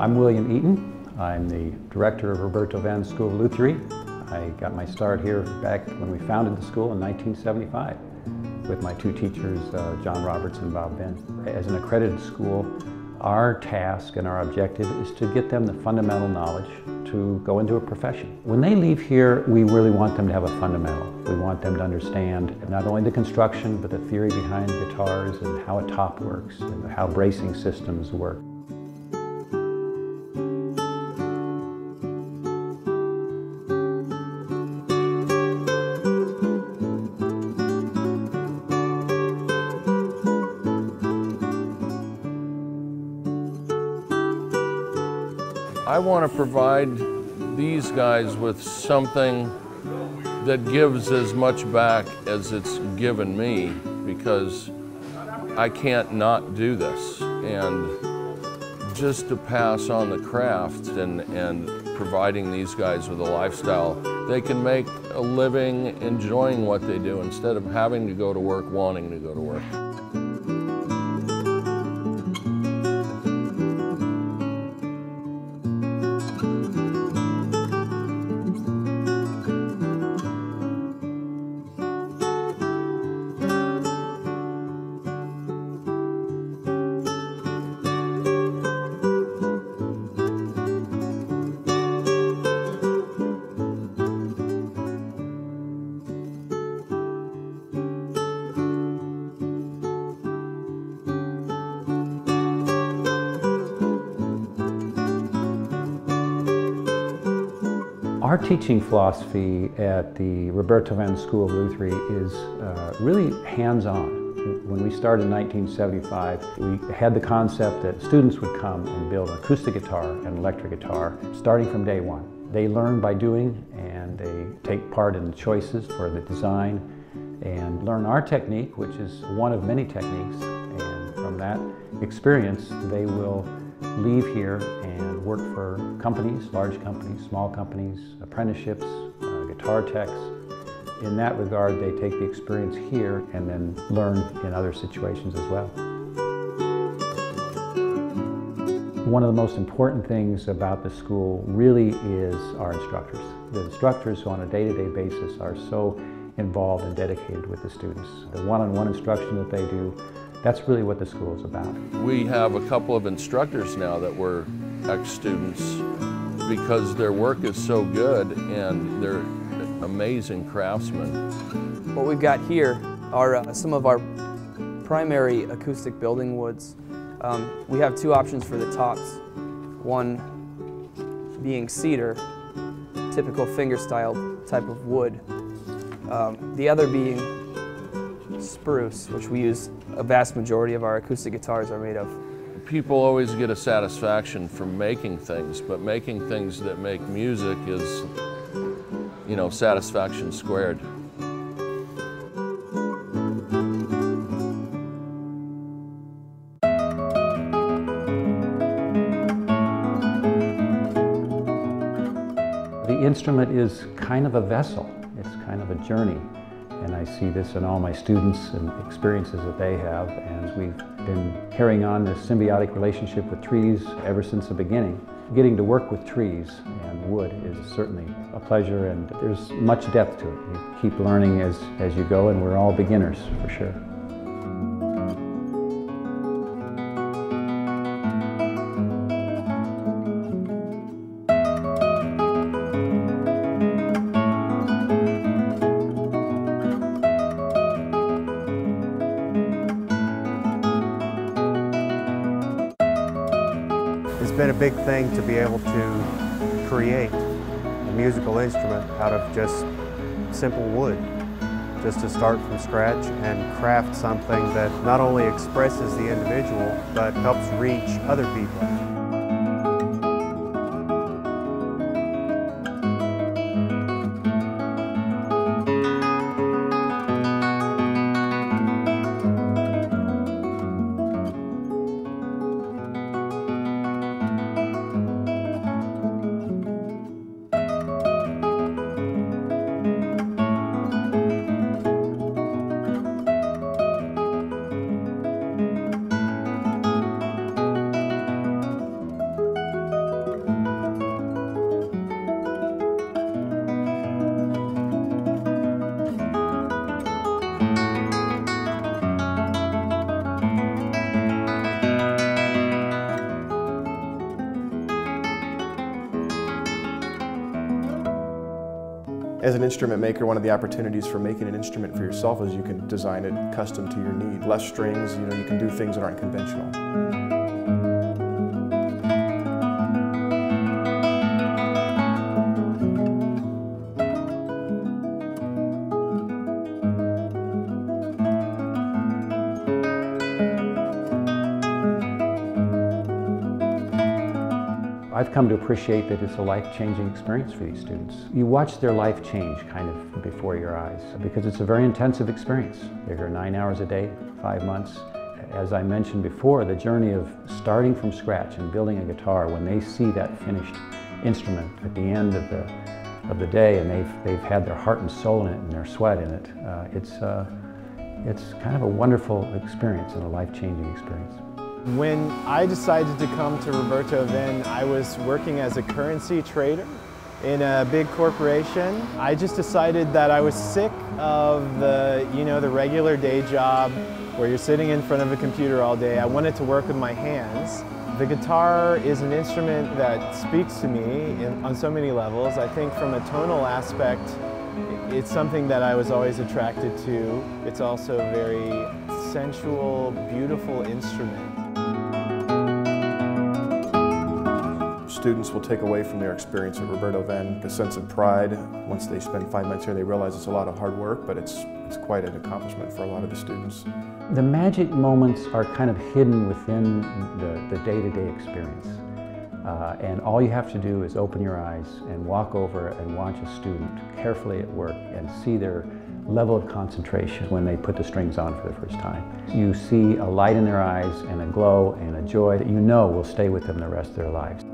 I'm William Eaton. I'm the director of Roberto Venn School of Luthiery. I got my start here back when we founded the school in 1975 with my two teachers, uh, John Roberts and Bob Venn. As an accredited school, our task and our objective is to get them the fundamental knowledge to go into a profession. When they leave here, we really want them to have a fundamental. We want them to understand not only the construction, but the theory behind guitars and how a top works and how bracing systems work. I want to provide these guys with something that gives as much back as it's given me because I can't not do this. And just to pass on the craft and, and providing these guys with a lifestyle, they can make a living enjoying what they do instead of having to go to work wanting to go to work. Our teaching philosophy at the Roberto Venn School of Luthiery is uh, really hands-on. When we started in 1975, we had the concept that students would come and build an acoustic guitar and electric guitar starting from day one. They learn by doing and they take part in the choices for the design and learn our technique, which is one of many techniques. And from that experience, they will leave here and work for companies, large companies, small companies, apprenticeships, uh, guitar techs. In that regard, they take the experience here and then learn in other situations as well. One of the most important things about the school really is our instructors. The instructors who on a day-to-day -day basis are so involved and dedicated with the students. The one-on-one -on -one instruction that they do, that's really what the school is about. We have a couple of instructors now that were ex-students because their work is so good and they're amazing craftsmen. What we've got here are uh, some of our primary acoustic building woods. Um, we have two options for the tops. One being cedar, typical fingerstyle type of wood. Um, the other being spruce, which we use a vast majority of our acoustic guitars are made of. People always get a satisfaction from making things, but making things that make music is, you know, satisfaction squared. The instrument is kind of a vessel. It's kind of a journey. And I see this in all my students and experiences that they have. And we've been carrying on this symbiotic relationship with trees ever since the beginning. Getting to work with trees and wood is certainly a pleasure and there's much depth to it. You keep learning as, as you go and we're all beginners for sure. It's been a big thing to be able to create a musical instrument out of just simple wood. Just to start from scratch and craft something that not only expresses the individual, but helps reach other people. As an instrument maker, one of the opportunities for making an instrument for yourself is you can design it custom to your need. Less strings, you know, you can do things that aren't conventional. I've come to appreciate that it's a life-changing experience for these students. You watch their life change kind of before your eyes because it's a very intensive experience. They're here nine hours a day, five months. As I mentioned before, the journey of starting from scratch and building a guitar, when they see that finished instrument at the end of the, of the day and they've, they've had their heart and soul in it and their sweat in it, uh, it's, uh, it's kind of a wonderful experience and a life-changing experience. When I decided to come to Roberto Venn, I was working as a currency trader in a big corporation. I just decided that I was sick of the, you know, the regular day job where you're sitting in front of a computer all day. I wanted to work with my hands. The guitar is an instrument that speaks to me in, on so many levels. I think from a tonal aspect, it's something that I was always attracted to. It's also a very sensual, beautiful instrument. Students will take away from their experience at Roberto Venn a sense of pride. Once they spend five months here, they realize it's a lot of hard work, but it's, it's quite an accomplishment for a lot of the students. The magic moments are kind of hidden within the, day-to-day experience. Uh, and all you have to do is open your eyes and walk over and watch a student carefully at work and see their level of concentration when they put the strings on for the first time. You see a light in their eyes and a glow and a joy that you know will stay with them the rest of their lives.